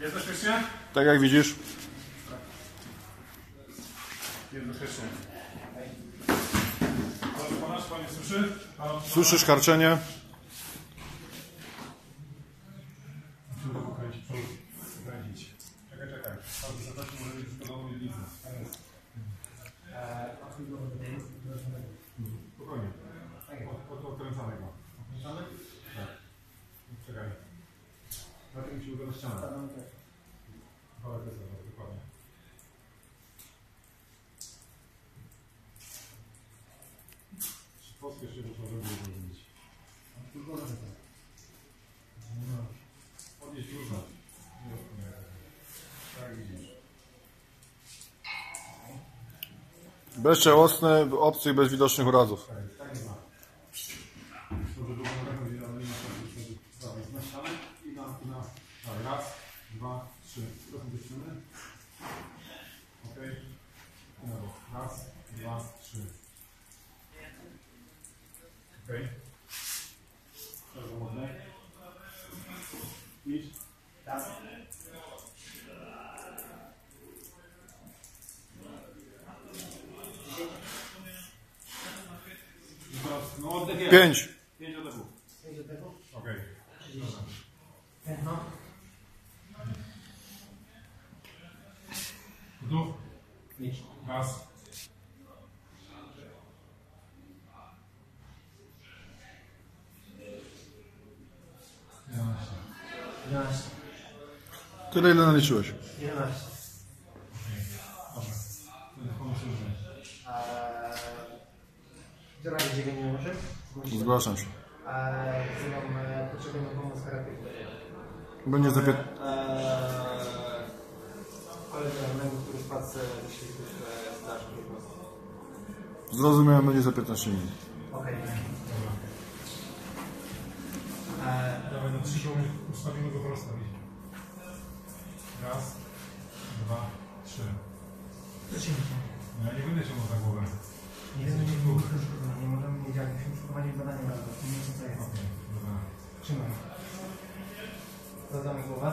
Jest bezpiecznie? Tak jak widzisz. Jest bezpiecznie. Proszę pana, czy pan słyszy? Słyszysz karczenie? Czekaj, czekaj. Pan może być nie widzę. Spokojnie. Od, od, odkręcamy go. Tak. Czekaj. Na tym się uda na ścianę. Ale to jest dobra, dokładnie. Pospiesz się, bo to żeby zrobić. Podnieś różne. Tak widzisz. Bezczelostny, obcy i bez widocznych urazów. Tak, tak nie ma. Dobrze, drugą ręką gdzie ale nie ma czasu, żeby prawej na ścianę i na, i na, dalej. Raz, dwa, trzy. Trochę. Okej. Na bok. Raz, dwa, trzy. Okej. Bardzo ładne. Idź. I teraz, no. Pięć. Pięć oddechów. Okej. Wdох. Raz. Jedenaście. вдох, раз. Yavaş. Kırayla lan içi var. Yavaş. Держали движение уже. Zgłaszam się. Wzywam potrzebę pomocy charakteru. Będzie za 15. świetów e, zdarzy po prostu. Zrozumiałem, będzie za 15 minut. Okej. Dobra. Eee, Dawaj, na trzy siły ustawimy go prosto. Raz, dwa, trzy. No ja nie będę ciągnął za głowę. Nie wiem, nie było nie możemy mieć jak musimy przeprowadzić badanie to. Nie wiem co to jest. Okej, dobra. Trzymaj. Zadamy głowę.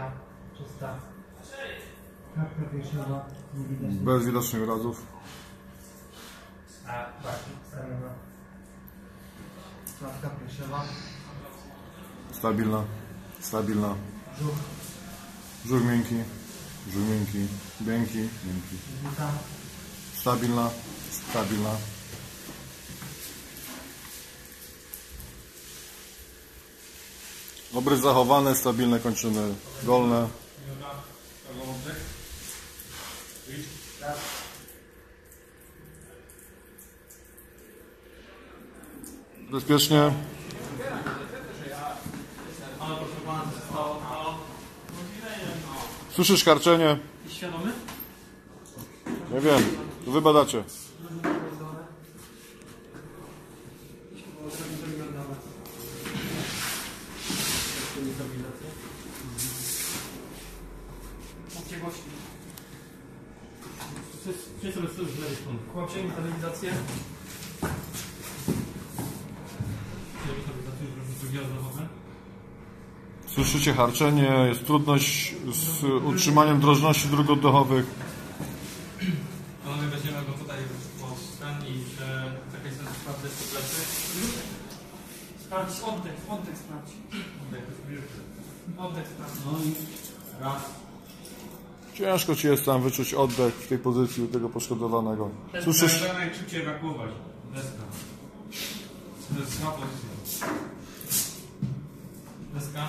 Szyja czysta. Kartka piersiowa nie widać. Bez widocznych urazów. A barki ustawiona. Klatka piersiowa. Stabilna. Stabilna. Brzuch. Brzuch miękki. Brzuch miękki. Miękki. Miękki. Stabilna. Stabilna. Obrys zachowany, stabilne kończyny dolne. Bezpiecznie. Słyszysz karczenie? Świadomy? Nie wiem. To wy badacie. Gdzie sobie słyszysz z lewej strony? Kłamcie mi telewizację. Telewizację, żeby drugie oddechowe. Słyszycie harczenie, jest trudność z utrzymaniem drożności dróg oddechowych. Ale my weźmiemy go tutaj po ten i że sobie sprawdzę te plecy. Sprawdź oddech, oddech sprawdź. Oddech, Oddech sprawdź. No i raz. Ciężko ci jest tam wyczuć oddech w tej pozycji u tego poszkodowanego. Słyszysz? Najszybciej ewakuować. Deska. Zła pozycja. Deska.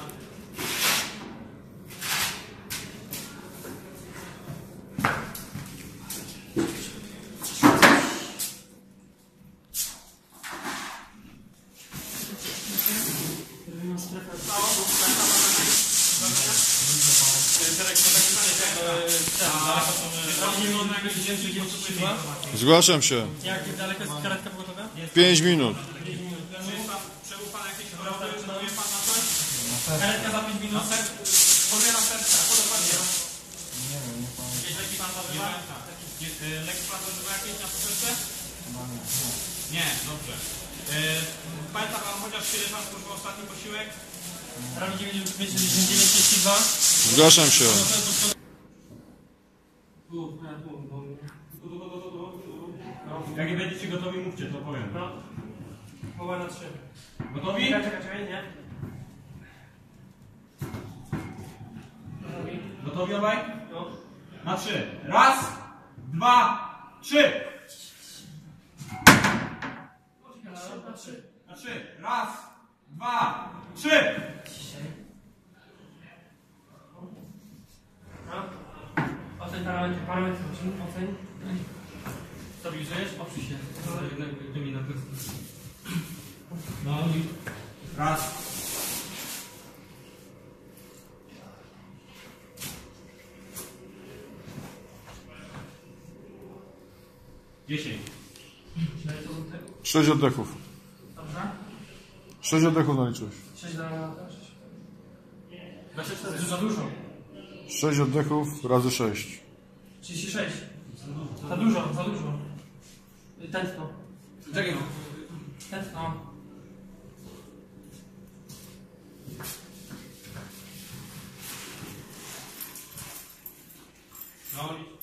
Zgłaszam się. Jak daleko jest karetka pogotowa? 5 minut. Przebył pan jakieś choroby? Planuje pan na coś? Karetka za 5 minut? Podmiana serca, co dokładnie? Nie wiem, nie pamiętam. Jakieś leki pan y, Leki pan używa jakieś na poszeczce? Nie, dobrze. Y, Pamięta pan chociaż kiedy pan spożywał ostatni posiłek? Robi 99,32. Zgłaszam się. Jak nie będziecie gotowi, mówcie, to powiem. No. Połowa na trzy. Gotowi? Czekaj, czekaj, czekaj, nie? Gotowi obaj? No. Na trzy. Raz, dwa, trzy. Na trzy. Na trzy. Raz, dwa, trzy. Parametry oceń, oceń. Stabilizujesz? Oprzyj się. Dymi na. No i... Raz. Dziesięć. Sześć oddechów. Dobrze? Sześć oddechów naliczyłeś. 6 do na 24. Za dużo. Sześć oddechów razy sześć. 36. Za dużo, za dużo. Tętno. Czekaj. No. Tętno. No.